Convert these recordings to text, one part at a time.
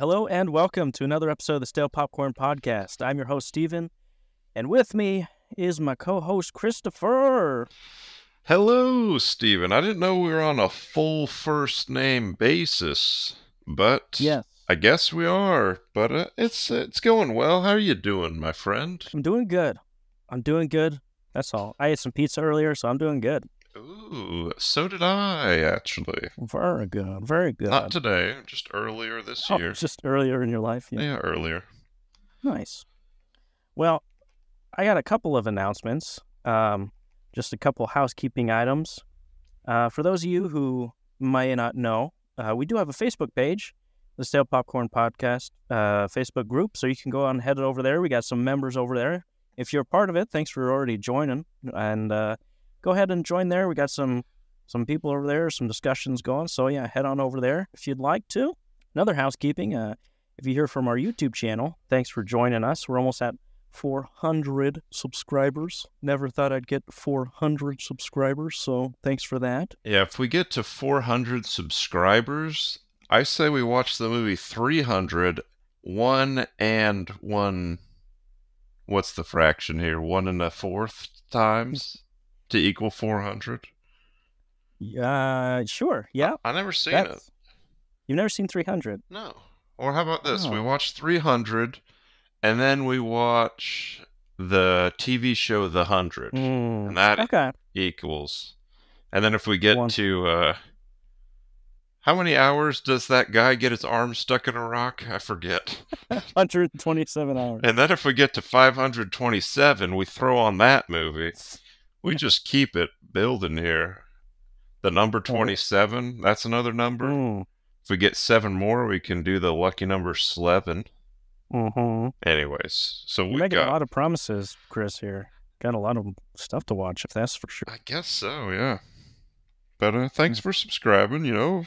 Hello and welcome to another episode of the Stale Popcorn Podcast. I'm your host, Steven, and with me is my co host, Christopher. Hello, Steven. I didn't know we were on a full first name basis, but Yes, I guess we are. But uh, it's it's going well. How are you doing, my friend? I'm doing good. I'm doing good. That's all. I ate some pizza earlier, so I'm doing good. Ooh, so did I actually. Very good. Very good. Not today, just earlier this Oh, year. just earlier in your life. Yeah. Yeah, earlier. Nice. Well, I got a couple of announcements. Um, just a couple housekeeping items. Uh, for those of you who may not know, uh, we do have a Facebook page, the Stale Popcorn Podcast uh, Facebook group. So you can go on and head over there. We got some members over there. If you're a part of it, thanks for already joining. And uh, go ahead and join there. We got some some people over there, some discussions going. So yeah, head on over there if you'd like to. Another housekeeping. Uh, if you hear from our YouTube channel, thanks for joining us. We're almost at 400 subscribers. Never thought I'd get 400 subscribers, so thanks for that. Yeah, if we get to 400 subscribers, I say we watch the movie 300, one and one. What's the fraction here? One and a fourth times to equal 400? Uh, sure. Yeah. I never seen it. that's- You've never seen 300. No. Or how about this? We Oh. watch 300 and then we watch the TV show The 100 Mm, and that okay. equals. And then if we get One. to uh how many hours does that guy get his arm stuck in a rock? I forget. 127 hours. And then if we get to 527, we throw on that movie. We just keep it building here. The number 27, that's another number. Mm, If we get seven more, we can do the lucky number 11. hmm Anyways, so You're we making got. a lot of promises, Chris, here. Got a lot of stuff to watch, if that's for sure. I guess so, yeah. But uh, thanks for subscribing. You know,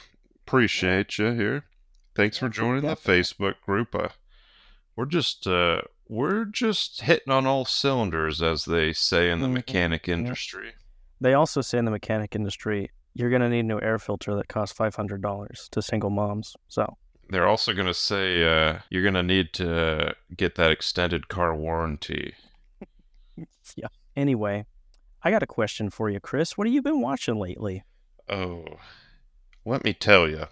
appreciate you here. Thanks for Yeah, joining the. Facebook group. Uh, we're just uh, we're just hitting on all cylinders, as they say in the Mhm. mechanic industry. They also say in the mechanic industry, you're going to need a new air filter that costs $500 to single moms. So, They're also gonna say uh, you're gonna need to get that extended car warranty. yeah. Anyway, I got a question for you, Chris. What have you been watching lately? Oh, let me tell you.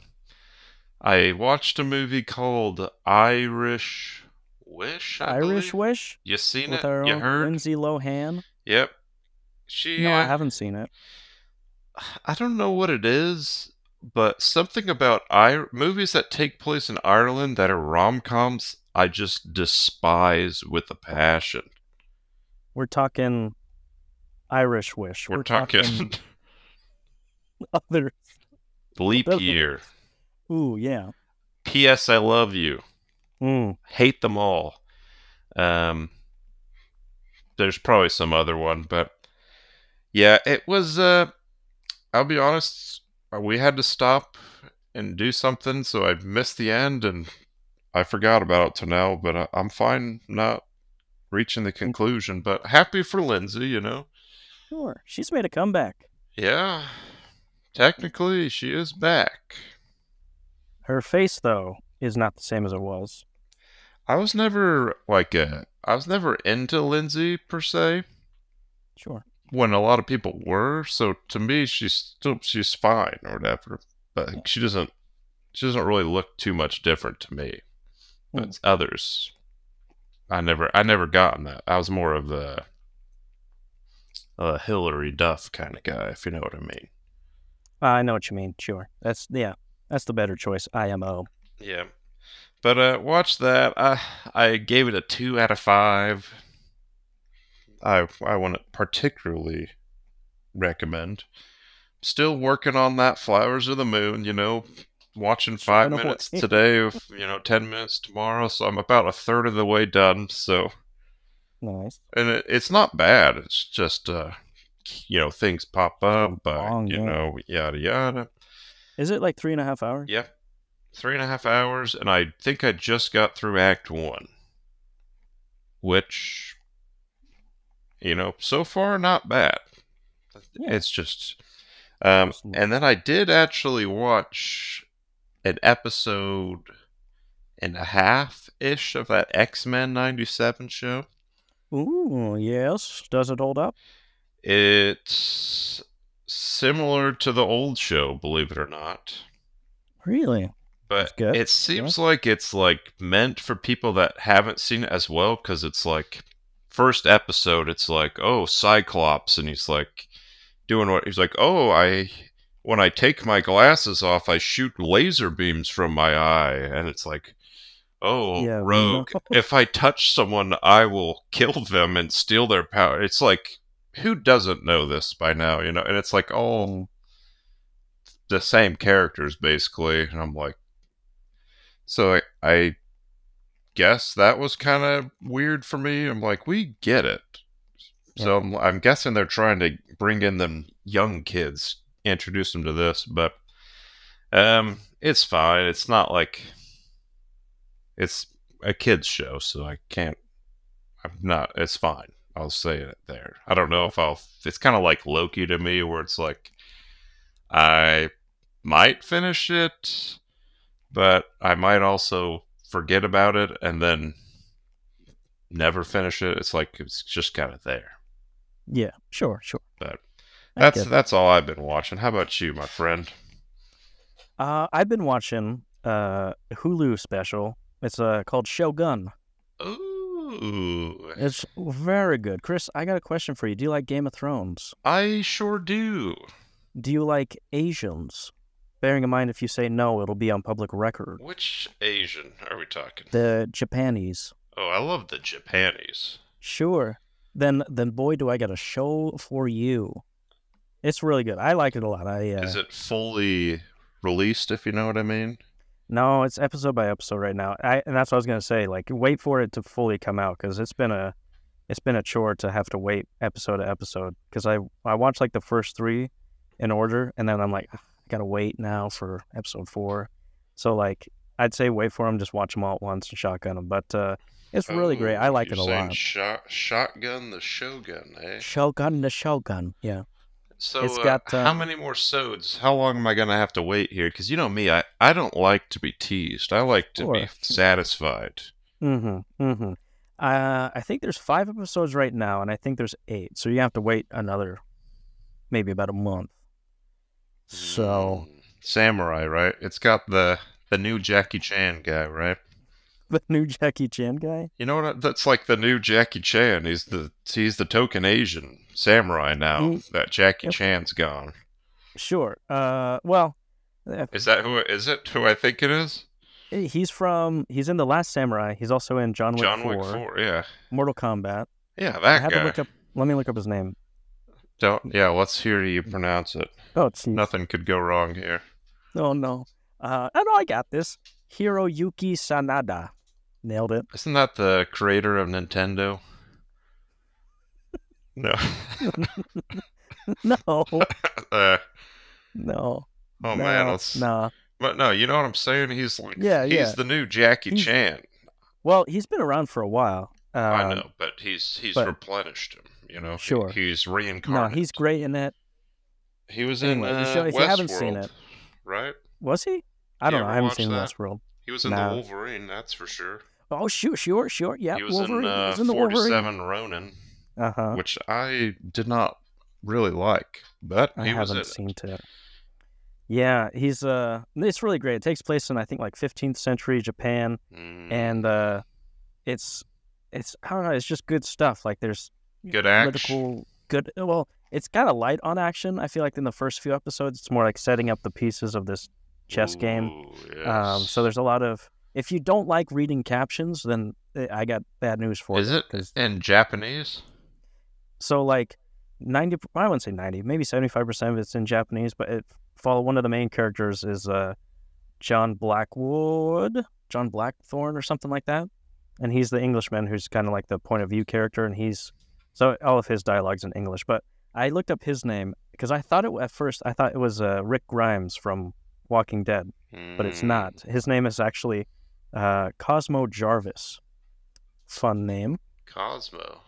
I watched a movie called Irish Wish. I Irish believe. Wish You seen with it? our You own heard? Lindsay Lohan? Yep. She. No, I uh, haven't seen it. I don't know what it is, but something about I movies that take place in Ireland that are rom coms. I just despise with a passion. We're talking Irish Wish. We're, talking, other. bleep Those- year. Ooh, yeah. P.S. I love you. Mm, hate them all. Um, there's probably some other one, but yeah, it was. Uh, I'll be honest, we had to stop and do something, so I missed the end and I forgot about it till now. But I, I'm fine not reaching the conclusion. But happy for Lindsay, you know. sure. She's made a comeback. Yeah, technically she is back. Her face, though, is not the same as it was. I was never like a, I was never into Lindsay per se. Sure. when a lot of people were. So to me, she's still she's fine or whatever. But she doesn't she doesn't really look too much different to me. But Hmm. others, I never I never gotten that. I was more of the a Hilary Duff kind of guy, if you know what I mean. I know what you mean. Sure. That's, yeah, that's the better choice. IMO. Yeah. But uh watch that. I I gave it a two out of five. I I wouldn't particularly recommend. Still working on that Flowers of the Moon, you know, watching five minutes today, you know, ten minutes tomorrow, so I'm about a third of the way done. So Nice. and it, it's not bad. It's just uh you know, things pop up, but you know, yada yada. Is it like three and a half hours? Yeah. Three and a half hours, and I think I just got through Act One. Which, you know, so far not bad. Yeah. It's just. Um, and then I did actually watch an episode and a half ish of that X Men '97 show. Ooh, yes. Does it hold up? It's similar to the old show, believe it or not. Really? But it seems like it's like meant for people that haven't seen it as well because it's like first episode it's like oh Cyclops and he's like doing what he's like oh I when I take my glasses off I shoot laser beams from my eye and it's like oh Yeah, rogue if I touch someone I will kill them and steal their power. It's like who doesn't know this by now you know? And it's like all Mm. the same characters basically and i'm like so i, I guess that was kind of weird for me. I'm like we get it. So I'm, I'm guessing they're trying to bring in them young kids introduce them to this but um it's fine. It's not like it's a kids show so i can't i'm not it's fine. I'll say it there. I don't know if i'll it's kind of like loki to me where it's like i might finish it but i might also forget about it and then never finish it it's like it's just kind of there Yeah, sure, sure. But that's that's all i've been watching how about you my friend Uh, I've been watching uh Hulu special. It's uh called Shogun. Ooh, It's very good. Chris, I got a question for you. Do you like Game of Thrones? I sure do. Do you like Asians? Bearing in mind, if you say no, it'll be on public record. Which Asian are we talking? The Japanese. Oh, I love the Japanese. Sure. Then, then, boy, do I got a show for you. It's really good. I like it a lot. I uh, Is it fully released, if you know what I mean? no, it's episode by episode right now. I and that's what I was gonna say. Like, wait for it to fully come out because it's been a, it's been a chore to have to wait episode to episode because I I watched like the first three in order and then I'm like gotta wait now for episode four. So like I'd say wait for them, just watch them all at once and shotgun them. But uh, it's really great. I Oh, like it a lot. Shot, shotgun the Shogun, eh? Shogun the Shogun. Yeah. So, It's uh, got, uh, how many more sods? How long am I gonna have to wait here? Because you know me, I, I don't like to be teased. I like to be satisfied. Mm-hmm. Mm-hmm. Uh, I think there's five episodes right now, and I think there's eight. So you have to wait another, maybe about a month. So Mm, samurai, right? It's got the the new Jackie Chan guy, right? the new Jackie Chan guy. You know what? That's like the new Jackie Chan. He's the he's the token Asian samurai now Mm. that Jackie Yep. Chan's gone. Sure. Uh, well, Is that who? Is it who I think it is? he's from. He's in the Last Samurai. He's also in John Wick John 4, Wick Four. Yeah, Mortal Kombat. yeah, I that had to guy. look up. Let me look up his name. Don't. Yeah, let's hear you pronounce it. Oh, it's Nothing could go wrong here. Oh no. Uh, oh no, I got this. Hiroyuki Sanada. Nailed it. Isn't that the creator of Nintendo? No. no, uh, no. oh no, man, let's. Nah. But no, you know what I'm saying? He's like, Yeah, he's yeah. the new Jackie He's- Chan. Well, he's been around for a while. Um, I know, but he's he's but- replenished him. You know, He- Sure. he's No, reincarnated. he's great in it. He was Anyway, in the uh, show- if you haven't seen Westworld, it- right? Was he? I don't know. I haven't seen that? Westworld. He was in Nah. the Wolverine, that's for sure. Oh, sure, sure, sure. Yeah, he was Wolverine. in, uh, he was in the Wolverine. 47 Ronin, Uh huh. which I did not really like, but I was haven't it. seen it. Yeah, he's uh, it's really great. It takes place in I think like 15th century Japan, Mm, and uh, it's it's I don't know. It's just good stuff. Like there's good action. political good. Well, it's kind of light on action. I feel like in the first few episodes, it's more like setting up the pieces of this chess game. Ooh, Um, so there's a lot of. If you don't like reading captions, then eh, I got bad news for you. Is it 'cause- in Japanese? so like ninety, I wouldn't say ninety, maybe seventy-five percent of it's in Japanese, but it follow one of the main characters is uh, John Blackwood, John Blackthorn, or something like that, and he's the Englishman who's kind of like the point of view character, and he's so all of his dialogues in English. But I looked up his name because I thought it at first I thought it was uh, Rick Grimes from Walking Dead, but it's Mm, not. His name is actually uh, Cosmo Jarvis. Fun name. Cosmo.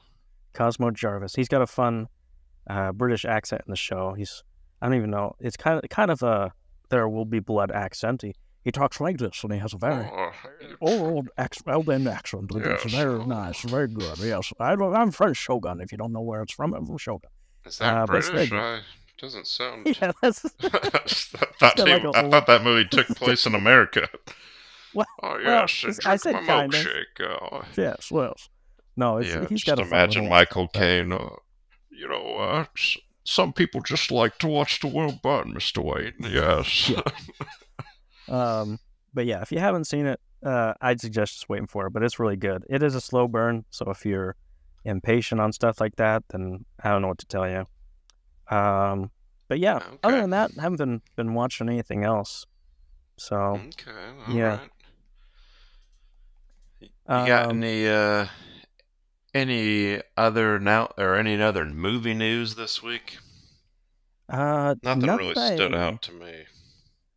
Cosmo Jarvis. He's got a fun uh, British accent in the show. He's I don't even know. It's kind of kind of a there will be blood accent. He talks like this, and he has a very Oh, old, ex- well then accent. It's very nice, very good. Yes, I, I'm from Shogun. If you don't know where it's from, I'm from Shogun. is that uh, British? I, doesn't sound. Yeah, that's I thought, he- like I old- thought that movie took place in America. Well- oh well, yes, it's- I said kind of. Oh, yes, well, no, it's, yeah, he's just got a fun imagine Michael Caine. Uh, you know, uh, some people just like to watch the world burn, Mister Wayne. Yes. Yeah. Um, but yeah, if you haven't seen it, uh, I'd suggest just waiting for it. But it's really good. It is a slow burn, so if you're impatient on stuff like that, then I don't know what to tell you. Um, but yeah, other Okay. than that, I haven't been, been watching anything else. So okay. all Yeah. right. You got um, any uh any other now or any other movie news this week? uh, Nothing not really that stood I- out to me.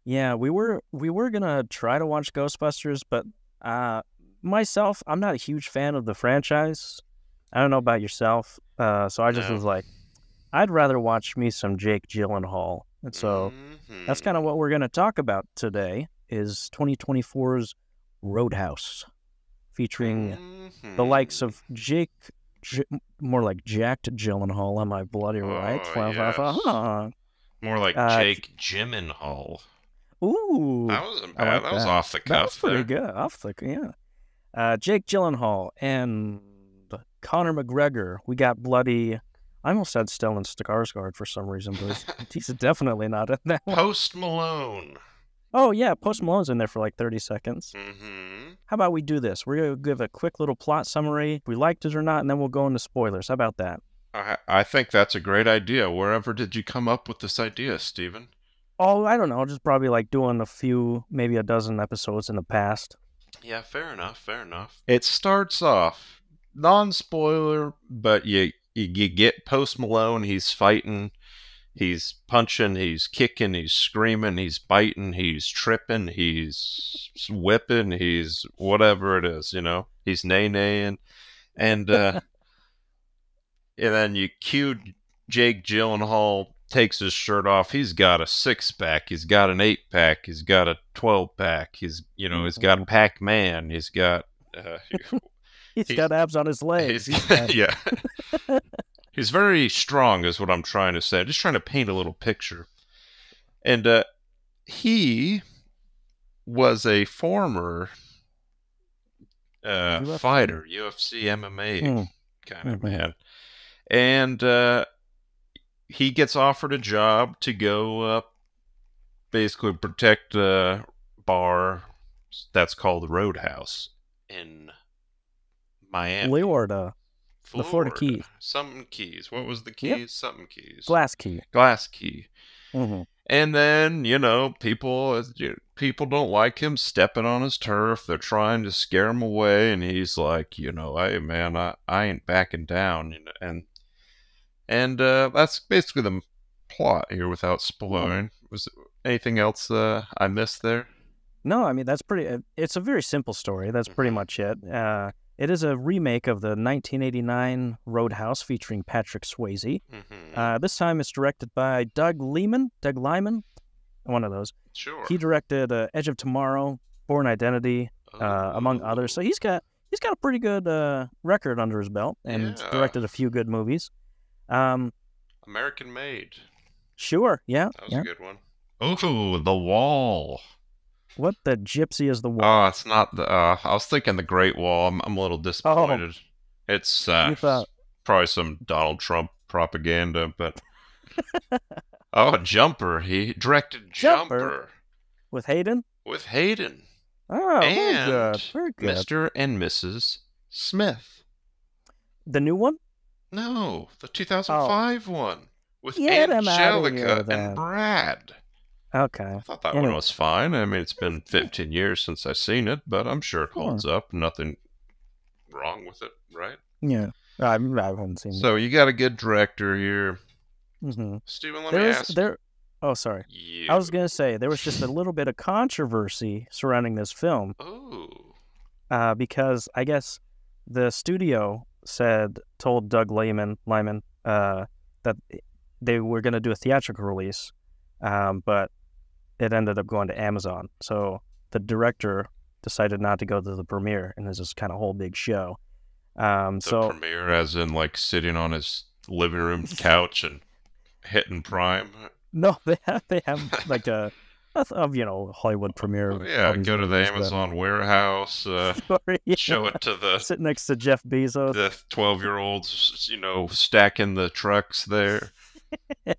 Yeah, we were we were gonna try to watch Ghostbusters, but uh, myself, I'm not a huge fan of the franchise. I don't know about yourself, uh, so I just No. was like, I'd rather watch me some Jake Gyllenhaal, and so that's Mhm. kind of what we're gonna talk about today. Is 2024's Roadhouse, featuring the likes Mhm. of Jake, J- more like Jacked Gyllenhaal. Am I bloody right? Oh, well, yes. huh. more like uh, Jake Gyllenhaal. Ooh, That wasn't like that was off the cuff. That was pretty there. good. Off the yeah. Uh, Jake Gyllenhaal and Conor McGregor. We got bloody. I almost said Stellan Skarsgård for some reason, but he's- definitely not in that one. Post Malone. Oh yeah, Post Malone's in there for like thirty seconds. Mm-hmm. How about we do this? We're gonna give a quick little plot summary, if we liked it or not, and then we'll go into spoilers. How about that? I I think that's a great idea. Wherever did you come up with this idea, Steven? Oh, I don't know, just probably like doing a few, maybe a dozen episodes in the past. Yeah, fair enough. Fair enough. It starts off non-spoiler, but you you, you get Post Malone. He's fighting. He's punching, he's kicking, he's screaming, he's biting, he's tripping, he's whipping, he's whatever it is, you know. He's nay naying. And uh and then you cue Jake Gyllenhaal takes his shirt off. He's got a six pack, he's got an eight pack, he's got a twelve pack, he's you know, he's got a Pac Man, he's got uh, He's He's- got abs on his legs. He's, He's yeah. He's very strong, is what I'm trying to say. I'm just trying to paint a little picture. And uh, he was a former uh, UFC? fighter, UFC MMA Mm. kind of man. And uh, he gets offered a job to go uh, basically protect a bar that's called the Roadhouse in Miami. Florida. The Florida Keys. Something keys. What was the Yep. keys? Something keys. Glass key. Glass key. hmm And then you know people people don't like him stepping on his turf. They're trying to scare him away, and he's like, you know, hey man, I, I ain't backing down. You know, and and uh, that's basically the plot here without spoiling. Was anything else uh, I missed there? No, I mean that's pretty. uh, It's a very simple story. That's pretty Mhm. much it. Uh, it is a remake of the 1989 Roadhouse featuring Patrick Swayze. Mm-hmm. Uh, this time it's directed by Doug Liman. Doug Lyman, one of those. sure. He directed uh, Edge of Tomorrow, Bourne Identity, uh, among others. So he's got he's got a pretty good uh, record under his belt and Yeah. directed a few good movies. Um, American Made. sure, yeah, That was yeah. a good one. Oh, The Wall. What the gypsy is the wall? Oh, it's not the. Uh, I was thinking the Great Wall. I'm, I'm a little disappointed. It's uh, Oh. Thought- probably some Donald Trump propaganda, but oh, Jumper. He directed Jumper? Jumper, With Hayden? with Hayden, Oh, very good, very good. Mr. and Mrs. Smith. The new one? No, the 2005 one with Get outta here, Angelica and Brad. Okay. I thought that Anyway. one was fine. I mean, it's been 15 years since I've seen it, but I'm sure it holds up. Nothing wrong with it, right? Yeah. I, I haven't seen So you got a good director here, it. hmm Steven. Let There me is ask there. Oh, sorry. you. I was gonna say there was just a little bit of controversy surrounding this film Oh, uh, because I guess the studio said told Doug Lyman Lyman uh, that they were gonna do a theatrical release, um, but it ended up going to Amazon. So the director decided not to go to the premiere, and there's this kind of whole big show. Um, The so premiere, as in like sitting on his living room couch and hitting Prime. no, they have they have like a, of you know Hollywood premiere. Oh, yeah, go to the Amazon warehouse, uh, Sorry, yeah. show it to the Sit next to Jeff Bezos. the twelve year olds, you know, stacking the trucks there.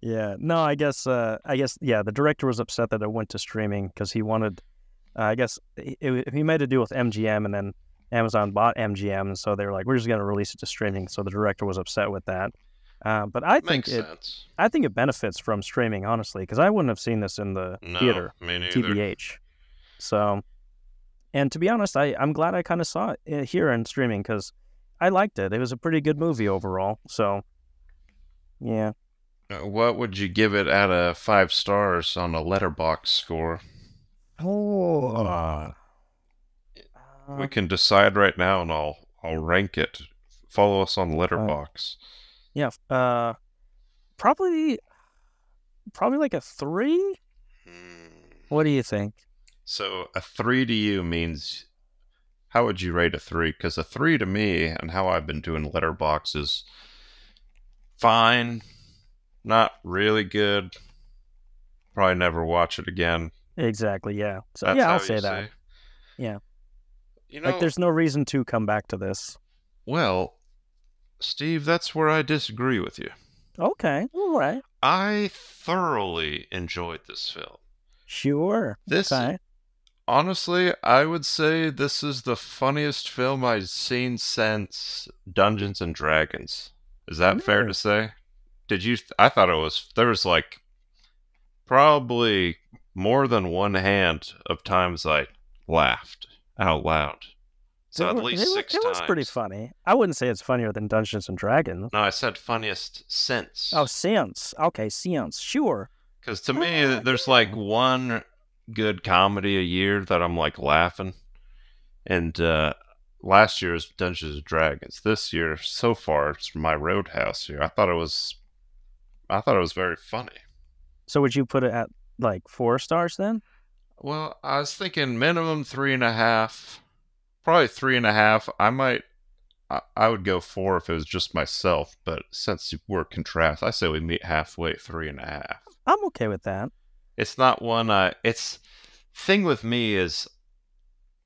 Yeah, no, I guess, uh, I guess, yeah, the director was upset that it went to streaming because he wanted, uh, I guess, it, he made a deal with MGM, and then Amazon bought MGM, and so they were like, we're just going to release it to streaming. So the director was upset with that. Uh, but I think it, sense. I think it benefits from streaming, honestly, because I wouldn't have seen this in the No, theater, me. TBH. So, and to be honest, I I'm glad I kind of saw it uh, here in streaming because I liked it. It was a pretty good movie overall. So, yeah. Uh, What would you give it out of five stars on a Letterboxd score? Oh. Uh, we can decide right now, and I'll I'll rank it. Follow us on Letterboxd. Yeah. Uh, probably, probably like a three. What do you think? So a three to you means how would you rate a three? Because a three to me, and how I've been doing Letterboxd is fine, not really good. Probably never watch it again. Exactly. Yeah. So That's yeah, I'll say that. Yeah. You know, like, there's no reason to come back to this. well, Steve, that's where I disagree with you. Okay. All right. I thoroughly enjoyed this film. Sure. This Okay. Honestly, I would say this is the funniest film I've seen since Dungeons and Dragons. Is that fair to say? Did you? I thought it was. There was like probably more than one hand of times I laughed out loud. So It at least it, six it times. was pretty funny. I wouldn't say it's funnier than Dungeons and Dragons. No, I said funniest since. Oh, since. Okay, since. Sure. Because to me, there's like one good comedy a year that I'm like laughing. And uh, last year's Dungeons and Dragons. This year, so far, it's my Roadhouse here. I thought it was, I thought it was very funny. So would you put it at like four stars then? Well, I was thinking minimum three and a half, probably three and a half. I might, I, I would go four if it was just myself. But since we're contrast, I say we meet halfway, three and a half. I'm okay with that. it's not one I it's thing with me is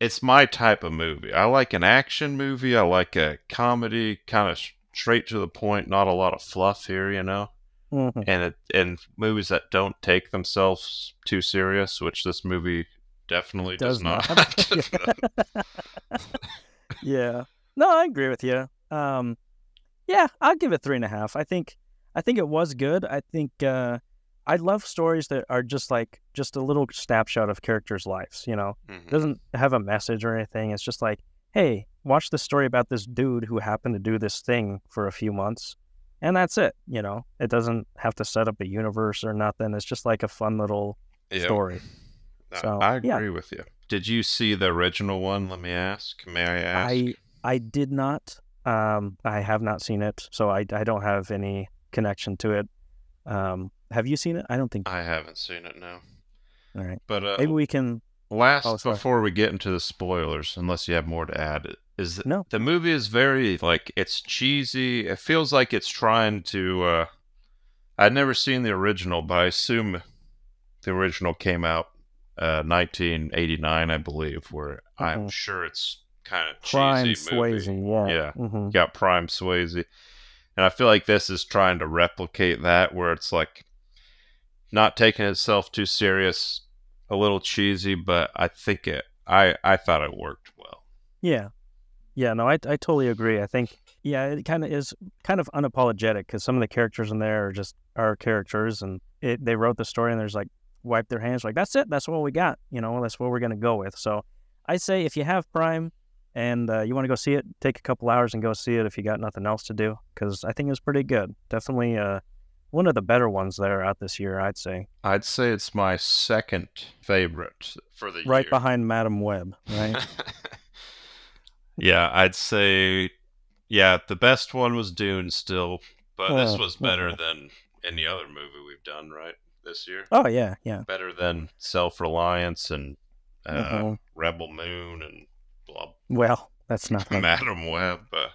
it's my type of movie. I like an action movie, I like a comedy, kind of straight to the point, not a lot of fluff here, you know. Mhm. And it and movies that don't take themselves too serious, which this movie definitely does, Does not. not. yeah. No, I agree with you. Um, yeah, I'll give it three and a half. I think, I think it was good. I think, uh, I love stories that are just like just a little snapshot of characters' lives. You know, Mhm. it doesn't have a message or anything. It's just like, hey, watch the story about this dude who happened to do this thing for a few months, and that's it. You know, it doesn't have to set up a universe or nothing. It's just like a fun little Yeah. story. I- So, I agree yeah. with you. Did you see the original one? Let me ask. May I ask? I I did not. Um, I have not seen it, so I, I don't have any connection to it. Um, have you seen it? I don't think. I haven't seen it now. All right, But uh, maybe we can. Last Oh, before we get into the spoilers, unless you have more to add, is No. the movie is very like it's cheesy. It feels like it's trying to. uh I'd never seen the original, but I assume the original came out uh 1989, I believe. Where I'm Mhm. sure it's kind of Prime cheesy movie. Swayze, yeah, Yeah. hmm Got Prime Swayze, and I feel like this is trying to replicate that, where it's like not taking itself too serious, a little cheesy, but I think it. I I thought it worked well. yeah, yeah. No, I I totally agree. I think yeah, it kind of is kind of unapologetic because some of the characters in there are just are characters, and it, they wrote the story and there's like wipe their hands like that's it, that's what we got. You know, that's what we're gonna go with. So I say if you have Prime and uh, you want to go see it, take a couple hours and go see it if you got nothing else to do because I think it's pretty good. Definitely uh, one of the better ones that are out this year, I'd say. I'd say it's my second favorite for the Right year. behind Madame Web, right? yeah, I'd say yeah, the best one was Dune still, but this Oh, was better than any other movie we've done, right? This year. oh yeah, yeah. Better than Self Reliance and uh, Mhm. Rebel Moon, and blah, Well, that's nothing. Madame Web. Uh,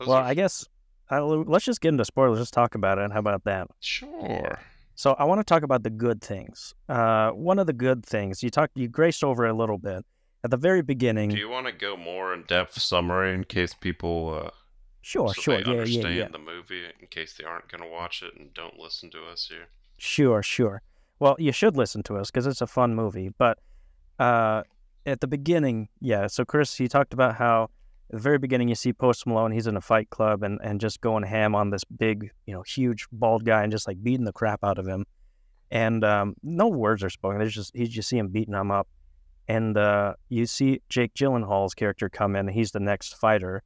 well, are- I guess I'll, let's just get into spoilers. Let's talk about it. How about that? sure. So I want to talk about the good things. Uh, one of the good things you talked, you graced over a little bit at the very beginning. Do you want to go more in depth summary in case people uh, sure, so sure, they yeah, yeah, understand yeah. the movie in case they aren't going to watch it and don't listen to us here? Sure, sure. Well, you should listen to us because it's a fun movie. But uh, at the beginning, yeah. So Chris, he talked about how at the very beginning you see Post Malone. He's in a fight club and, and just going ham on this big, you know, huge bald guy and just like beating the crap out of him. And um, no words are spoken. There's just you just see him beating him up. And uh, you see Jake Gyllenhaal's character come in. He's the next fighter.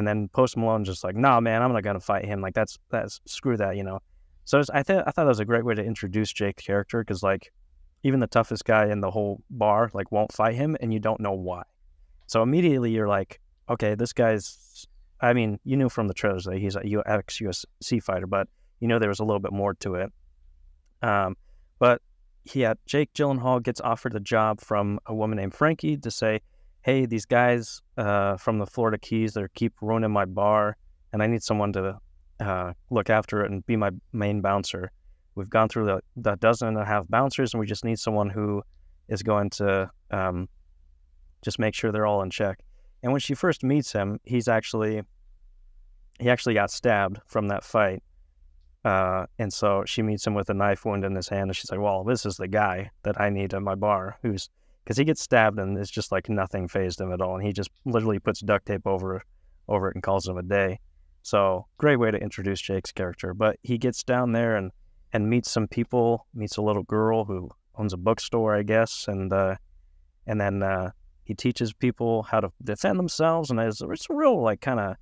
And then Post Malone's just like, nah, man, I'm not gonna fight him. Like that's that's screw that, you know. So I thought I thought that was a great way to introduce Jake's character because like even the toughest guy in the whole bar like won't fight him and you don't know why. So immediately you're like, okay, this guy's. I mean, you knew from the trailers that he's a ex UFC fighter, but you know there was a little bit more to it. Um, but yeah, Jake Gyllenhaal gets offered a job from a woman named Frankie to say, "Hey, these guys uh, from the Florida Keys, they keep ruining my bar, and I need someone to uh, look after it and be my main bouncer. We've gone through the, the dozen and a half bouncers, and we just need someone who is going to um, just make sure they're all in check." And when she first meets him, he's actually he actually got stabbed from that fight. Uh, and so she meets him with a knife wound in his hand, and she's like, "Well, this is the guy that I need at my bar." Who's because he gets stabbed, and it's just like nothing phased him at all, and he just literally puts duct tape over over it and calls him a day. So great way to introduce Jake's character. But he gets down there and and meets some people, meets a little girl who owns a bookstore, I guess, and uh, and then uh, he teaches people how to defend themselves, and it's, it's a real like kind of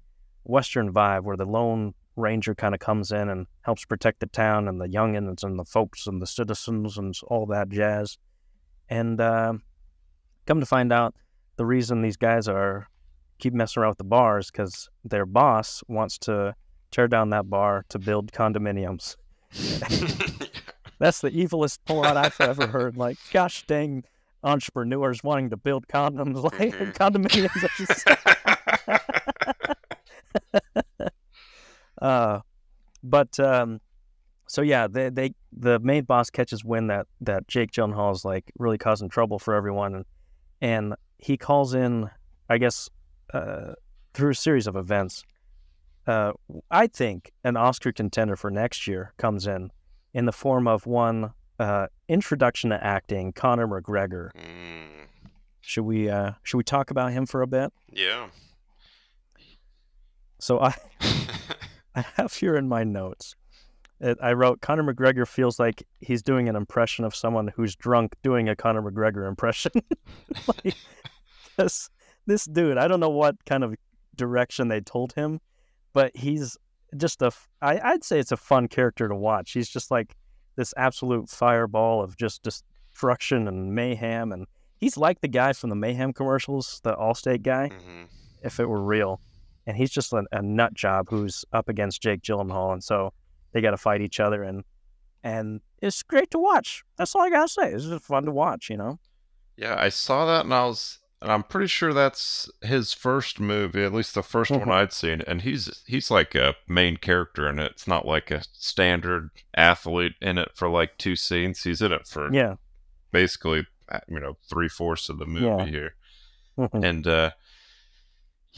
Western vibe where the lone ranger kind of comes in and helps protect the town and the youngins and the folks and the citizens and all that jazz. And uh, come to find out, the reason these guys are keep messing around with the bars because their boss wants to tear down that bar to build condominiums. That's the evilest plot I've ever heard. Like, gosh dang, entrepreneurs wanting to build condoms, like Mhm. condominiums. Uh, but um, so yeah, they, they the main boss catches wind that that Jake Gyllenhaal is like really causing trouble for everyone, and and he calls in, I guess, uh, through a series of events. Uh, I think an Oscar contender for next year comes in in the form of one uh, introduction to acting, Conor McGregor. Mm, Should we uh, should we talk about him for a bit? yeah. So I I have here in my notes. It, I wrote Conor McGregor feels like he's doing an impression of someone who's drunk doing a Conor McGregor impression. like, this this dude, I don't know what kind of direction they told him, but he's just a. I, I'd say it's a fun character to watch. He's just like this absolute fireball of just destruction and mayhem, and he's like the guy from the Mayhem commercials, the Allstate guy hmm if it were real. And he's just a, a nut job who's up against Jake Gyllenhaal, and so they got to fight each other, and and it's great to watch. That's all I gotta say. It's just fun to watch, you know. Yeah, I saw that and I was and I'm pretty sure that's his first movie, at least the 1st Mhm. one I'd seen, and he's he's like a main character in it. It's not like a standard athlete in it for like two scenes. He's in it for Yeah. basically uh, you know three fourths of the movie Yeah. here, and uh,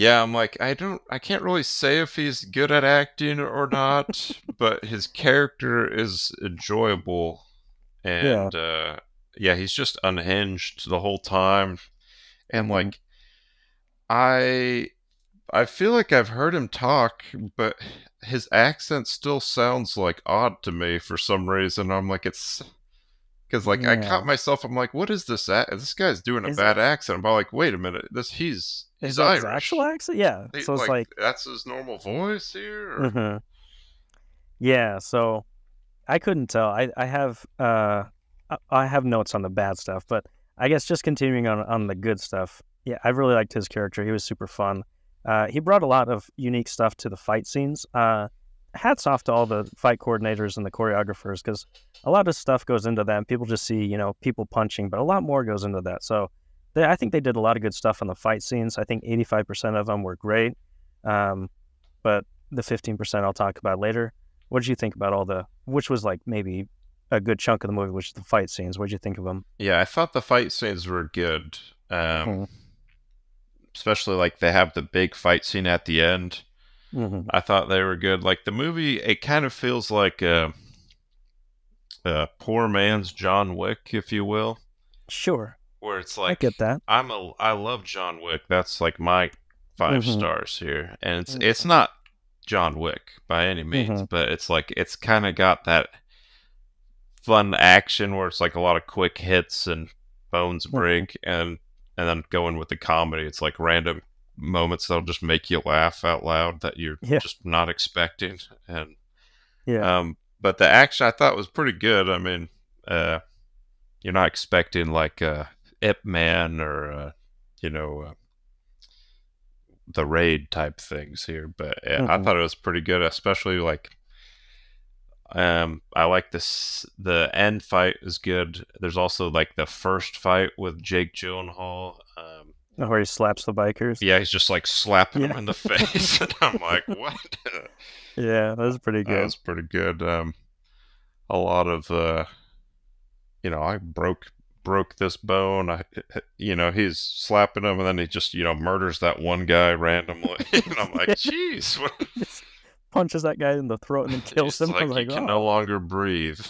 yeah, I'm like I don't I can't really say if he's good at acting or not, but his character is enjoyable, and uh, yeah, he's just unhinged the whole time, and Mhm. like I I feel like I've heard him talk, but his accent still sounds like odd to me for some reason. I'm like it's because like I caught myself. I'm like, what is this? A- this guy's doing a Is- bad accent. I'm like, wait a minute, this he's his Irish. actual accent? Yeah. So it's like, that's his normal voice here. Or? hmm yeah. So I couldn't tell. I I have uh I- have notes on the bad stuff, but I guess just continuing on on the good stuff. Yeah, I really liked his character. He was super fun. Uh, he brought a lot of unique stuff to the fight scenes. Uh, hats off to all the fight coordinators and the choreographers because a lot of stuff goes into that. People just see, you know, people punching, but a lot more goes into that. So they, I think they did a lot of good stuff on the fight scenes. I think 85% of them were great. Um, but the 15% I'll talk about later. What did you think about all the, which was like maybe a good chunk of the movie, which is the fight scenes? What did you think of them? Yeah, I thought the fight scenes were good. Um, Mhm. Especially like they have the big fight scene at the end. hmm I thought they were good. Like the movie, it kind of feels like a, a poor man's John Wick, if you will, Sure. Where it's like I get that. I'm a I love John Wick. That's like my 5 Mhm. stars here, and it's Mhm. it's not John Wick by any means, Mhm. but it's like it's kind of got that fun action where it's like a lot of quick hits and bones Mhm. break, and and then going with the comedy, it's like random moments that'll just make you laugh out loud that you're Yeah. just not expecting, and Yeah. um, but the action I thought was pretty good. I mean, uh, you're not expecting like uh, Ip Man or uh, you know uh, the raid type things here, but yeah, I Mhm. thought it was pretty good, especially like. Um, I like this. The end fight is good. There's also like the first fight with Jake Gyllenhaal. Um, Where he slaps the bikers. yeah, he's just like slapping Yeah. in the face, and I'm like, what? Yeah, that was pretty good. That was pretty good. Um, a lot of, uh, you know, I broke broke this bone. I, you know, he's slapping him, and then he just, you know, murders that one guy randomly. and I'm like, jeez, what? Punches that guy in the throat and then kills him. like, I'm like, he can oh. no longer breathe.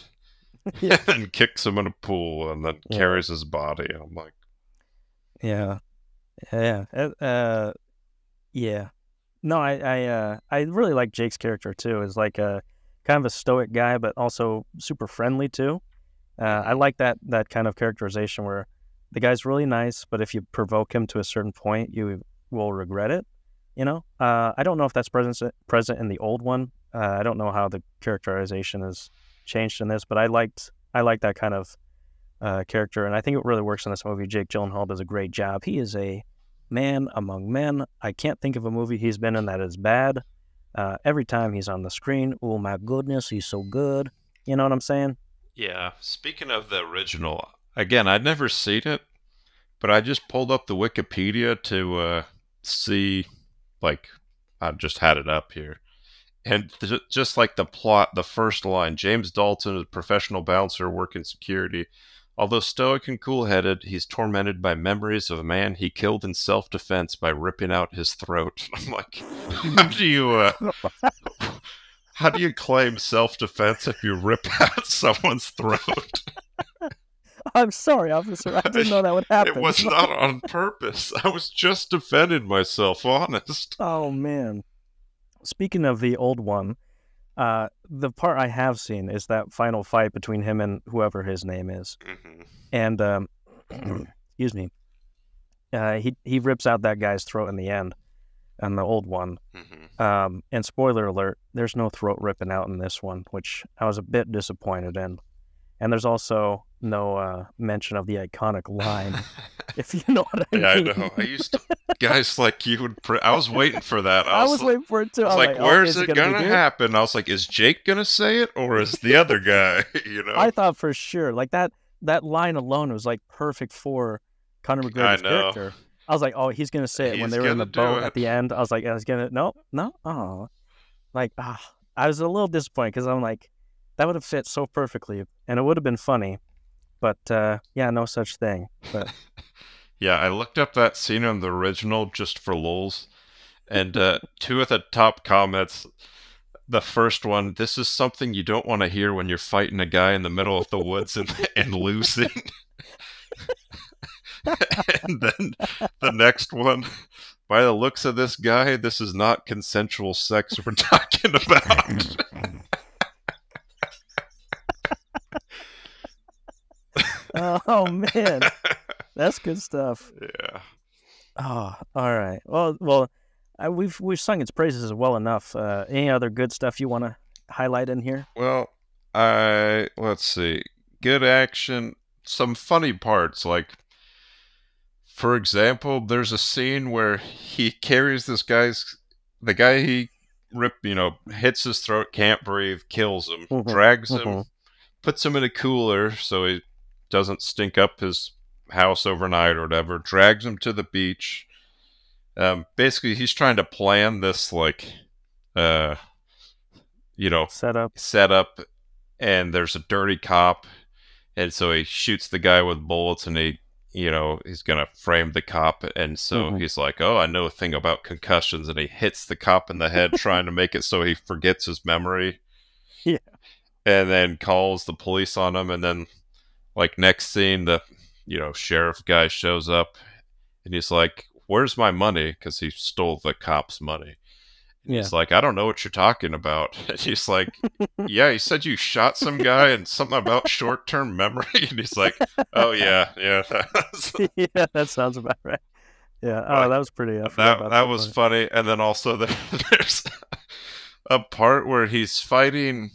Yeah. and then kicks him in a pool, and then Yeah. carries his body. And I'm like, Yeah, yeah, uh, uh, yeah. No, I, I, uh, I really like Jake's character too. Is like a kind of a stoic guy, but also super friendly too. Uh, I like that that kind of characterization where the guy's really nice, but if you provoke him to a certain point, you will regret it. You know, uh, I don't know if that's present present in the old one. Uh, I don't know how the characterization has changed in this, but I liked I like that kind of uh, character, and I think it really works in this movie. Jake Gyllenhaal does a great job. He is a man among men. I can't think of a movie he's been in that is bad. Uh, every time he's on the screen, oh my goodness, he's so good. You know what I'm saying? Yeah. Speaking of the original, again, I'd never seen it, but I just pulled up the Wikipedia to uh, see, like, I just had it up here. And th- just like the plot, the first line James Dalton is a professional bouncer working security. Although stoic and cool headed, he's tormented by memories of a man he killed in self defense by ripping out his throat. I'm like, how do you, uh, how do you claim self defense if you rip out someone's throat? I'm sorry, officer. I didn't know that would happen. It was not on purpose. I was just defending myself, honest. Oh man. Speaking of the old one, uh, the part I have seen is that final fight between him and whoever his name is, hmm and um, excuse me, uh, he he rips out that guy's throat in the end, on the old one. hmm Um, and spoiler alert, there's no throat ripping out in this one, which I was a bit disappointed in. And there's also no uh, mention of the iconic line, if you know what I Yeah, I mean. know. I used to, guys like you would. Pre- I was waiting for that. I I was was, waiting for it too. I was I'm like, oh, "Where's is it gonna, gonna happen?" I was like, "Is Jake gonna say it, or is the other guy?" you know. I thought for sure, like that that line alone was like perfect for Conor McGregor's character. I was like, oh, he's gonna say it when they were in the boat it. at the end. I was like, I was gonna no, no, oh, like ah, I was a little disappointed because I'm like, that would have fit so perfectly, and it would have been funny, but uh, yeah, no such thing. But Yeah, I looked up that scene on the original just for lulz, and uh, two of the top comments. The first one, this is something you don't want to hear when you're fighting a guy in the middle of the woods and, and losing. and then the next one, by the looks of this guy, this is not consensual sex we're talking about. oh man, that's good stuff. yeah. Oh, all right. Well, well, I, we've we've sung its praises well enough. Uh, any other good stuff you want to highlight in here? Well, I let's see. Good action, some funny parts like for example, there's a scene where he carries this guy's the guy he rip, you know, hits his throat, can't breathe, kills him, Mhm, drags him, mhm. puts him in a cooler so he doesn't stink up his house overnight or whatever, drags him to the beach. Um, basically, he's trying to plan this, like, uh, you know, Set up. setup, and there's a dirty cop, and so he shoots the guy with bullets, and he, you know, he's gonna frame the cop, and so Mhm. he's like, "Oh, I know a thing about concussions," and he hits the cop in the head, trying to make it so he forgets his memory. Yeah. and then calls the police on him, and then, like next scene, the, you know, sheriff guy shows up, and he's like, "Where's my money?" Because he stole the cop's money. Yeah. He's like, I don't know what you're talking about. And he's like, Yeah, he said you shot some guy and something about short term memory. And he's like, Oh yeah, yeah. Yeah, that sounds about right. Yeah. Oh, that was pretty. Forgot that that was part. funny. And then also there, there's a part where he's fighting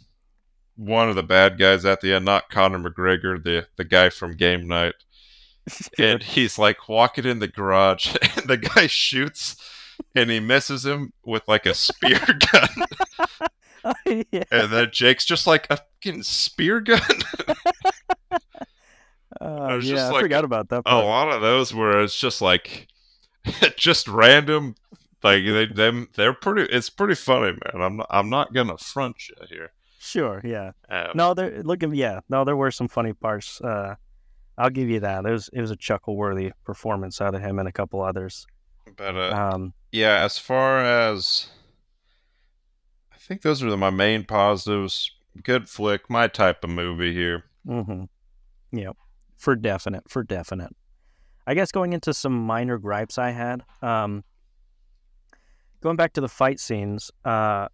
one of the bad guys at the end, not Conor McGregor, the the guy from Game Night. and he's like walking in the garage and the guy shoots and he misses him with like a spear gun Oh, yeah. and then jake's just like a fucking spear gun Uh, was yeah, just I forgot about that a lot of those where it's just like just random like they them they're pretty it's pretty funny man i'm not, i'm not gonna front you here Sure. Yeah. um, No, there. Look at yeah. No, there were some funny parts. Uh, I'll give you that. It was it was a chuckle worthy performance out of him and a couple others. but uh Um, yeah as far as i think those are my main positives good flick my type of movie here hmm Yeah, for definite, for definite. I guess going into some minor gripes I had. Um, going back to the fight scenes. Uh,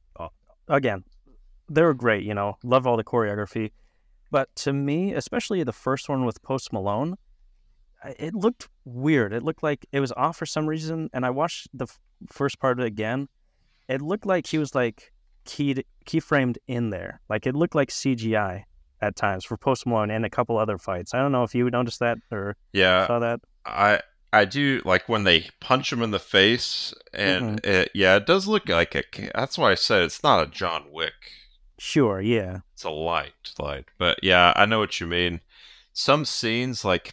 again, they were great. You know, love all the choreography, but to me, especially the first one with Post Malone, it looked weird. It looked like it was off for some reason. And I watched the f- first part of it again. It looked like he was like keyed, keyframed in there. Like it looked like CGI at times for Post Malone and a couple other fights. I don't know if you noticed that or yeah saw that. I I do like when they punch him in the face, and Mm-hmm. it, yeah, it does look like a. That's why I said it's not a John Wick. Sure, yeah. It's a light light, but yeah, I know what you mean. Some scenes like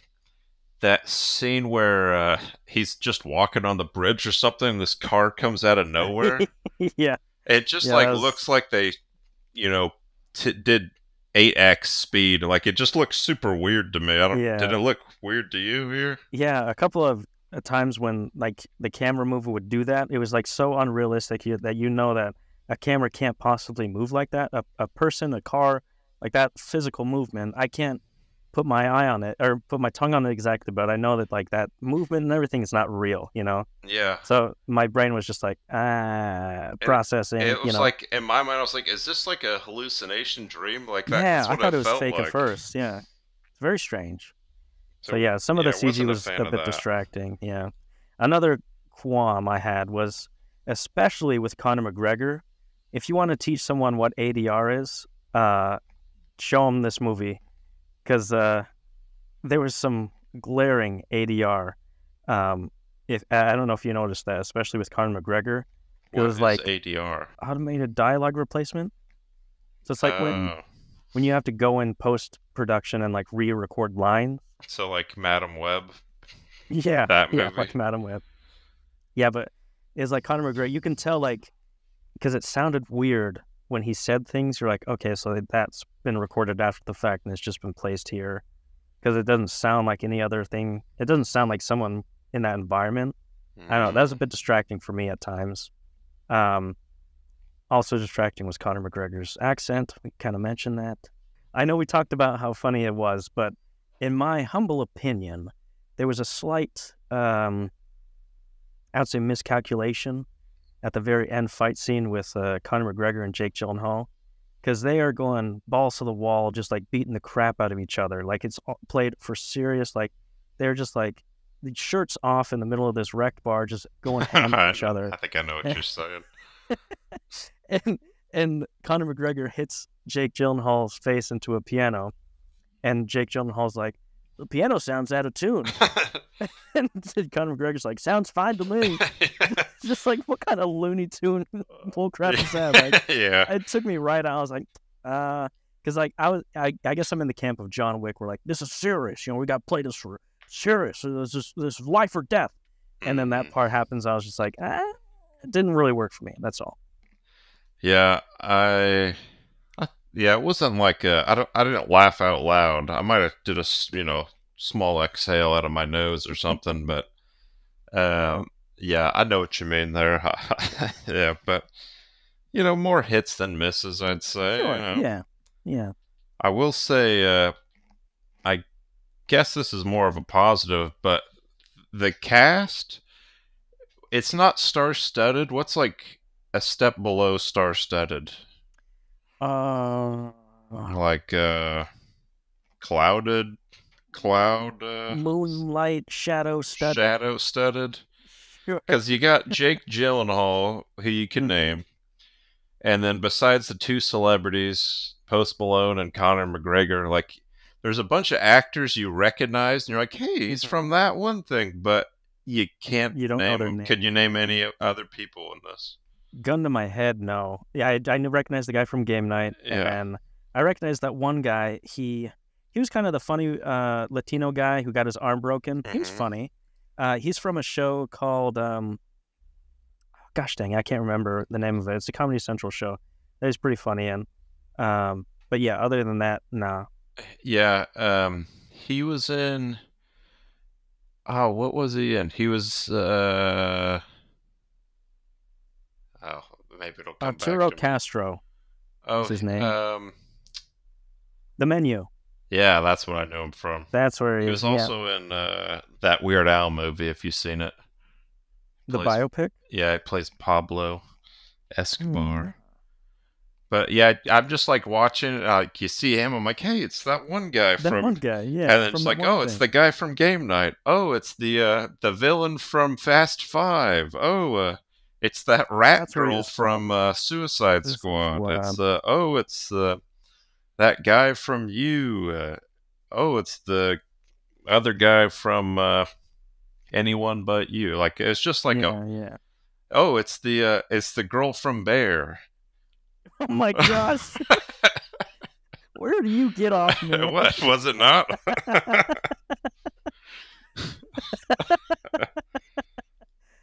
that scene where uh, he's just walking on the bridge or something, this car comes out of nowhere. yeah. it just Yeah, like was- looks like they, you know, t- did. 8x speed like it just looks super weird to me i don't Yeah. did it look weird to you here Yeah, a couple of uh, times when like the camera mover would do that, it was like so unrealistic that you know that a camera can't possibly move like that. A, a person, a car, like that physical movement, I can't put my eye on it or put my tongue on it exactly, but I know that like that movement and everything is not real, you know. yeah So my brain was just like ah processing, It you was know. like in my mind, I was like, "Is this like a hallucination dream?" Like that, yeah, that's I thought it was fake like. at first. Yeah, it's very strange. So, So, yeah, some of yeah, the I wasn't CG a was a bit that. distracting. Yeah, another qualm I had was, especially with Conor McGregor, if you want to teach someone what ADR is, uh, show them this movie, because uh, there was some glaring ADR. Um, if I don't know if you noticed that, especially with Conor McGregor, it What was like ADR. automated dialogue replacement. So it's like when Oh, when you have to go in post production and like re-record lines. so like Madame Web. Yeah, That movie. yeah, like Madame Web. Yeah, but it's like Conor McGregor. You can tell like because it sounded weird when he said things. You're like, okay, so that's been recorded after the fact and it's just been placed here because it doesn't sound like any other thing. It doesn't sound like someone in that environment. I don't know. That was a bit distracting for me at times. Um, also distracting was Conor McGregor's accent. We kind of mentioned that. I know we talked about how funny it was, but in my humble opinion, there was a slight, um, I would say, miscalculation at the very end fight scene with uh, Conor McGregor and Jake Gyllenhaal, because they are going balls to the wall, just like beating the crap out of each other. Like it's all played for serious. Like they're just like the shirts off in the middle of this wrecked bar, just going at each other I think I know what you're saying. and and Conor McGregor hits Jake Gyllenhaal's face into a piano, and Jake Gyllenhaal's like, the piano sounds out of tune. and Conor McGregor's like, sounds fine to me. Just like, what kind of Looney Tune bull crap is that? Like, yeah. it took me right out. I was like, uh, because like I was, I, I guess I'm in the camp of John Wick. We're like, this is serious. You know, we got to play this for serious. This is this is life or death. And then that Mhm. part happens. I was just like, ah, it didn't really work for me. That's all. Yeah, I yeah, it wasn't like uh, I don't I didn't laugh out loud. I might have did a you know small exhale out of my nose or something, but um, yeah, I know what you mean there. yeah, but you know more hits than misses, I'd say. you know. Yeah. Yeah. I will say, uh, I guess this is more of a positive, but the cast, it's not star studded. What's like a step below star studded? Uh, Like, uh, clouded, cloud, uh, moonlight shadow studded, shadow studded. Because you got Jake Gyllenhaal, who you can Mhm. name, and then besides the two celebrities, Post Malone and Conor McGregor, like there's a bunch of actors you recognize, and you're like, hey, he's Mhm. from that one thing, but you can't You don't know name their them. name. Could you name any other people in this? Gun to my head, no. Yeah, I, I recognize the guy from Game Night, Yeah. and I recognize that one guy. He he was kind of the funny uh, Latino guy who got his arm broken. He was Mhm. funny. Uh, he's from a show called um, gosh dang, I can't remember the name of it. It's a Comedy Central show. That is pretty funny in. Um, but yeah, other than that, nah. Yeah, um, he was in. Oh, what was he in? He was. uh Oh, maybe it'll come Arturo. Castro, Oh, his name? Um, the menu. yeah, that's what I know him from. That's where he, He was yeah. also in uh, that Weird Al movie, if you've seen it. the plays- biopic. Yeah, he plays Pablo Escobar. Hmm. But yeah, I'm just like watching. it, Like you see him, I'm like, hey, it's that one guy That from. one guy, yeah. and then it's like, oh, it's the guy from Game Night. Oh, it's the uh, the villain from Fast Five. Oh, uh, it's that rat That's girl from. uh, Suicide Squad. Squad. It's uh, oh, it's uh, that guy from You. Uh, oh, it's the other guy from uh, Anyone But You. Like it's just like a yeah, yeah. oh, it's the uh, it's the girl from Bear. Oh my gosh. Where do you get off, man? what was it not?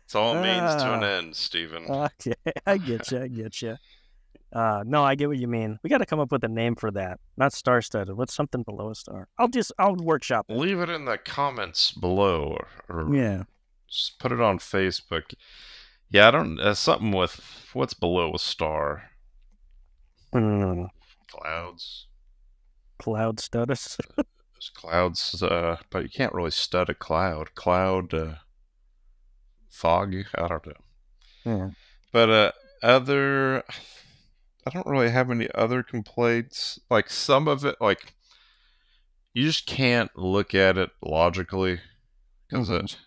It's all means to an Ah. end, Stephen. okay, I get you. I get you. Uh, no, I get what you mean. We got to come up with a name for that. Not star studded. What's something below a star? I'll just I'll workshop it. Leave it in the comments below, or, or Yeah. just put it on Facebook. Yeah, I don't. Uh, something with what's below a star. Mm, Clouds. cloud status. There's clouds, uh, but you can't really stud a cloud. Cloud, uh, fog. I don't know. yeah. But uh, other, I don't really have any other complaints. Like some of it, like you just can't look at it logically because Mhm. it.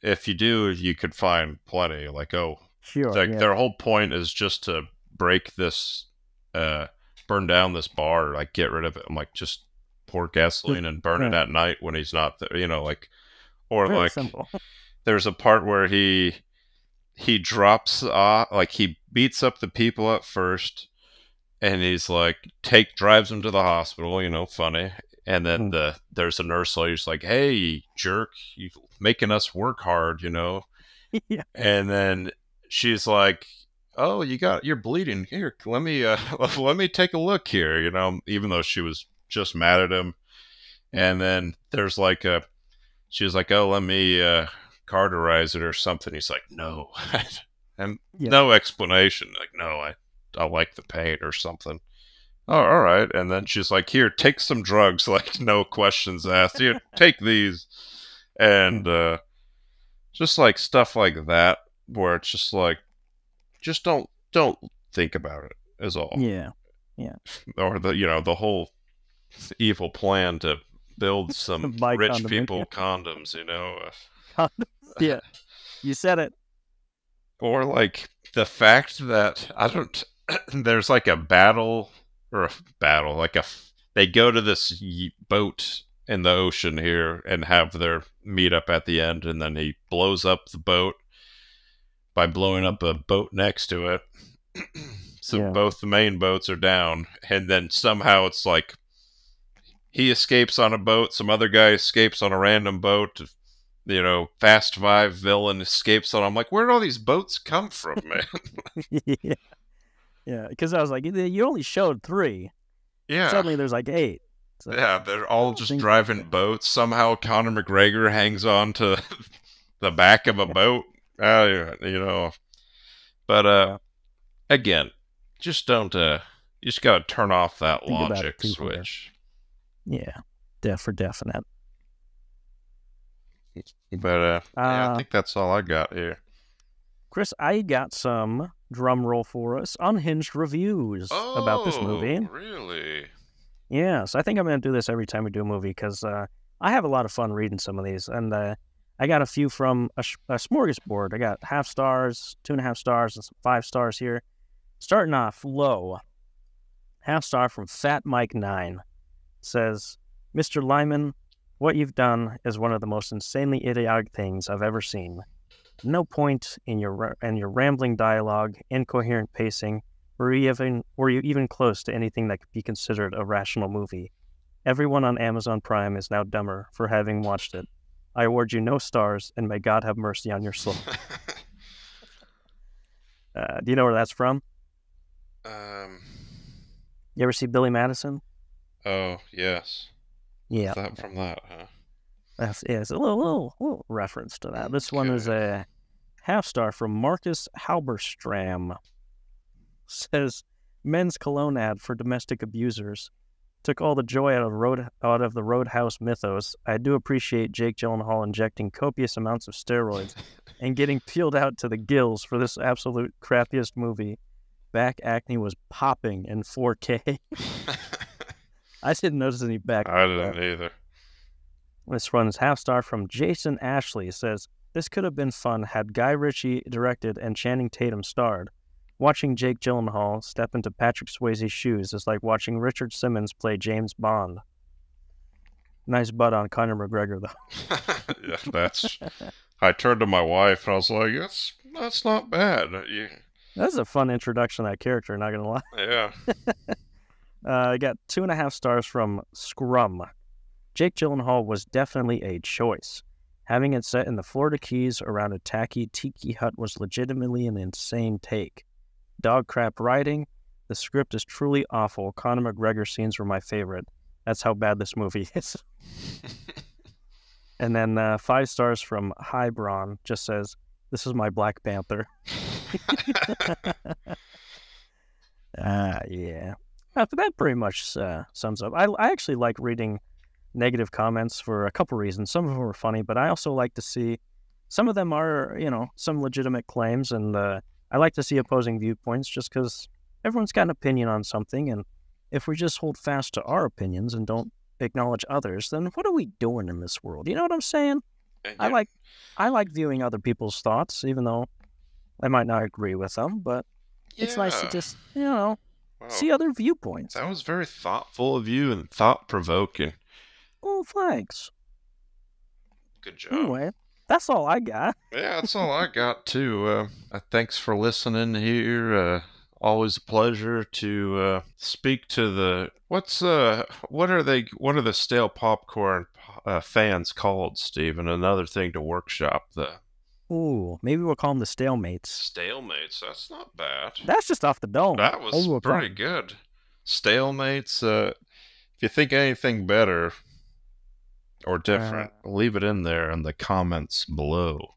If you do, you could find plenty. Like oh, Sure. like yeah. their whole point is just to break this, uh, burn down this bar, like get rid of it. I'm like just pour gasoline and burn it at night when he's not there. You know, like or Very like simple. there's a part where he he drops off like he beats up the people up first and he's like take drives them to the hospital you know funny and then Hmm. the there's a nurse lady's like hey jerk you making us work hard you know yeah. and then she's like oh you got you're bleeding here let me uh let me take a look here you know even though she was just mad at him and then there's like a she was like oh let me uh cauterize it or something he's like no. And Yeah. no explanation like no i i like the pain or something. Oh all right. And then she's like here take some drugs like no questions asked. Here take these. And uh just like stuff like that where it's just like just don't don't think about it is all. Yeah. Yeah. Or the you know the whole evil plan to build some rich condom, people condoms you know Yeah. You said it. or like the fact that i don't there's like a battle or a battle like a. they go to this boat in the ocean here and have their meetup at the end, and then he blows up the boat by blowing up a boat next to it. so Yeah. both the main boats are down, and then somehow it's like he escapes on a boat, some other guy escapes on a random boat. You know, Fast Five villain escapes on. I'm like, where did all these boats come from, man? yeah, yeah. Because I was like, you only showed three. yeah, Suddenly there's like eight. So, yeah, they're all just driving boats. Somehow Conor McGregor hangs on to the back of a boat. Uh, you know, but uh, again, just don't. Uh, you just gotta turn off that Think logic switch. yeah, def for definite. But uh, yeah, I Uh, think that's all I got here. Chris, I got some drum roll for us unhinged reviews about this movie. Oh, Really? Yes, I think I'm going to do this every time we do a movie because uh, I have a lot of fun reading some of these. And uh, I got a few from a, a smorgasbord. I got half stars, two and a half stars, and some five stars here. Starting off low, half star from Fat Mike 9 says, Mr. Liman, what you've done is one of the most insanely idiotic things I've ever seen. No point in your in your rambling dialogue, incoherent pacing, were you even were you even close to anything that could be considered a rational movie? Everyone on Amazon Prime is now dumber for having watched it. I award you no stars, and may God have mercy on your soul. Uh, do you know where that's from? um. You ever see Billy Madison? Oh yes. Yeah, That from that, huh? that's yeah, it's a little, little little reference to that. This one is a half star from Marcus Halberstram. Says men's cologne ad for domestic abusers took all the joy out of road out of the Roadhouse mythos. I do appreciate Jake Gyllenhaal injecting copious amounts of steroids and getting peeled out to the gills for this absolute crappiest movie. Back acne was popping in 4K. I didn't notice any back. I didn't either. This is half star from Jason Ashley. Says this could have been fun had Guy Ritchie directed and Channing Tatum starred. Watching Jake Gyllenhaal step into Patrick Swayze's shoes is like watching Richard Simmons play James Bond. Nice butt on Conor McGregor though. yeah, that's. I turned to my wife and I was like, "That's that's not bad." You, That's a fun introduction to that character. Not gonna lie. yeah. Uh, I got two and a half stars from Scrum. Jake Gyllenhaal was definitely a choice. Having it set in the Florida Keys around a tacky tiki hut was legitimately an insane take. Dog crap writing. The script is truly awful. Conor McGregor scenes were my favorite. That's how bad this movie is. and then uh, five stars from Hybron just says, "This is my Black Panther." Ah, yeah. Uh, but that pretty much uh, sums up. I, I actually like reading negative comments for a couple reasons. Some of them are funny, but I also like to see some of them are, you know, some legitimate claims, and uh, I like to see opposing viewpoints just because everyone's got an opinion on something, and if we just hold fast to our opinions and don't acknowledge others, then what are we doing in this world? You know what I'm saying? And I like I like viewing other people's thoughts, even though I might not agree with them, but it's nice to just, you know, Wow. see other viewpoints. That was very thoughtful of you and thought provoking. Oh, thanks. Good job. Anyway, that's all I got. Yeah, that's all I got too. Uh, uh, thanks for listening here. Uh, always a pleasure to uh, speak to the what's uh what are they what are the stale popcorn uh, fans called, Stephen? Another thing to workshop the Ooh, maybe we'll call them the stalemates. stalemates. That's not bad. That's just off the dome. That was pretty good. Stalemates. Uh, if you think anything better or different, leave it in there in the comments below.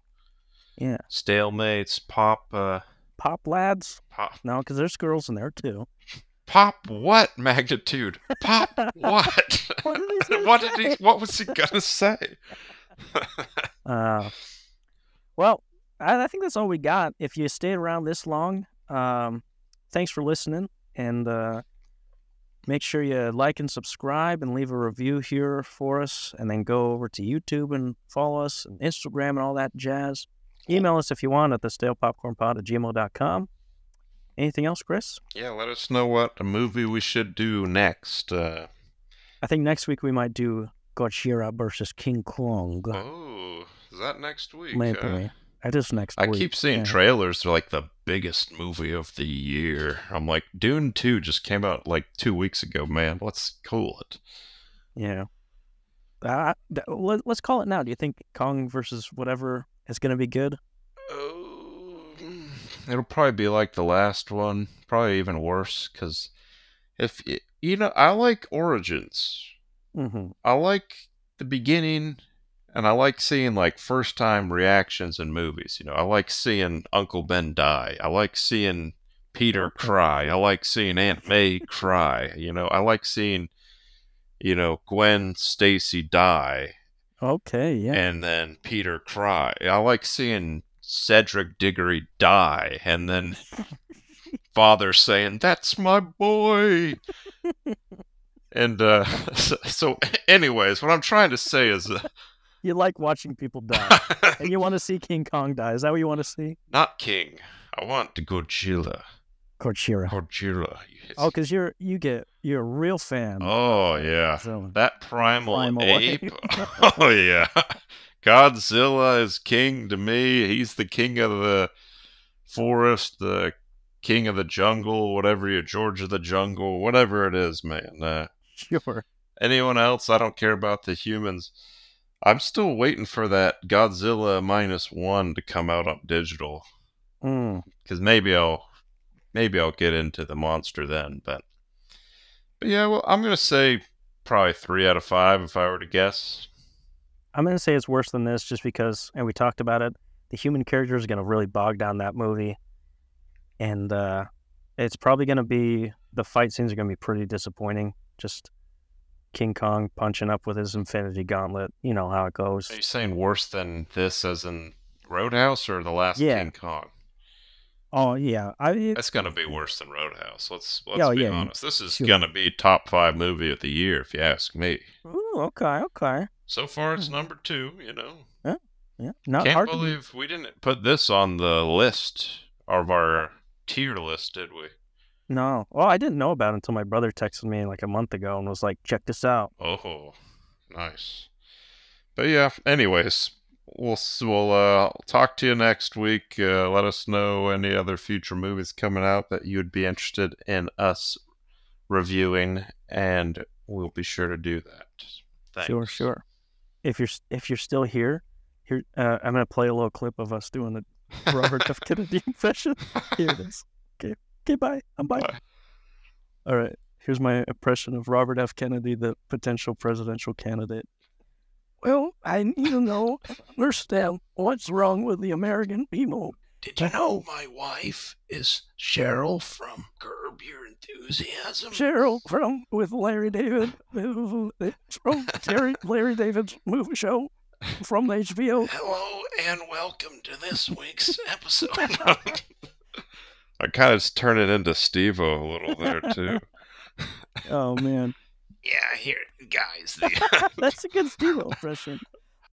Yeah, Stalemates, pop, uh, pop lads. pop, No, because there's girls in there too. pop. What magnitude? Pop what? What did he what did he? What was he gonna say? Uh, well, I, I think that's all we got. If you stayed around this long, um, thanks for listening, and uh, make sure you like and subscribe and leave a review here for us, and then go over to YouTube and follow us and Instagram and all that jazz. Email us if you want at the stalepopcornpod at gmail.com. Anything else, Chris? yeah, let us know what movie we should do next. Uh, I think next week we might do Godzilla versus King Kong. Oh, is that next week? Maybe. huh? It is next week. I week. keep seeing yeah. trailers. They're like the biggest movie of the year. I'm like, Dune 2 just came out like two weeks ago, man. Let's cool it. Yeah. Uh, let's call it now. Do you think Kong versus whatever is going to be good? Oh, it'll probably be like the last one, probably even worse. Because if y- you know, I like Origins. Mm-hmm. I like the beginning, and I like seeing like first time reactions in movies. You know, I like seeing Uncle Ben die. I like seeing Peter cry. I like seeing Aunt May cry. You know, I like seeing, you know, Gwen Stacy die Okay, yeah. and then Peter cry. I like seeing Cedric Diggory die and then father saying, That's my boy. and uh, so, so, anyways, what I'm trying to say is uh, you like watching people die, and you want to see King Kong die. Is that what you want to see? not King. I want the Godzilla. Godzilla. Godzilla. Oh, because you're you get you're a real fan. Oh, yeah. So, That primal, Primal ape. ape. oh yeah. Godzilla is king to me. He's the king of the forest, the king of the jungle, whatever you George of the jungle, whatever it is, man. Uh, sure. anyone else, I don't care about the humans. I'm still waiting for that Godzilla minus one to come out on digital. Mm. Because maybe I'll maybe I'll get into the monster then, but but yeah, well I'm gonna say probably three out of five if I were to guess. I'm gonna say it's worse than this, just because, and we talked about it. The human character is gonna really bog down that movie, and uh, it's probably gonna be the fight scenes are gonna be pretty disappointing. Just King Kong punching up with his Infinity Gauntlet. You know how it goes. Are you saying worse than this as in Roadhouse or the last Yeah. King Kong? Oh yeah, I it- That's gonna be worse than Roadhouse. Let's let's Yeah, be yeah, honest. This is sure. gonna be top five movie of the year if you ask me. Ooh, okay, okay, So far it's hmm. number two, you know. yeah. Not Can't hard to believe we didn't put this on the list of our tier list, did we? No. Well, I didn't know about it until my brother texted me like a month ago and was like, "Check this out." Oh, nice. But yeah, anyways, we'll we'll uh, talk to you next week. Uh, let us know any other future movies coming out that you'd be interested in us reviewing, and we'll be sure to do that. Thanks. Sure, sure. If you're if you're still here, here uh, I'm gonna play a little clip of us doing the Robert F. Kennedy impression. Here it is. Okay, okay, bye. I'm bye. Bye. All right. Here's my impression of Robert F. Kennedy, the potential presidential candidate. Well, I need to know, understand what's wrong with the American people. Did you know my wife is Cheryl from Curb Your Enthusiasm? Cheryl from with Larry David from Larry, Larry David's movie show from HBO. Hello and welcome to this week's episode. I kind of turned it into Steve a little there too. Oh man, Yeah, here, guys. The, that's a good Steve impression.